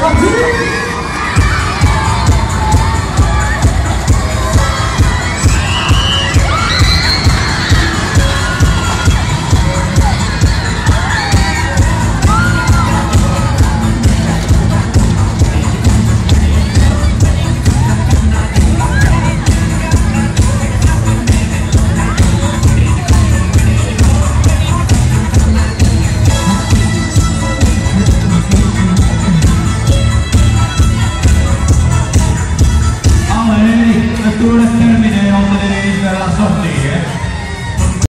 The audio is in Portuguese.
Brasil!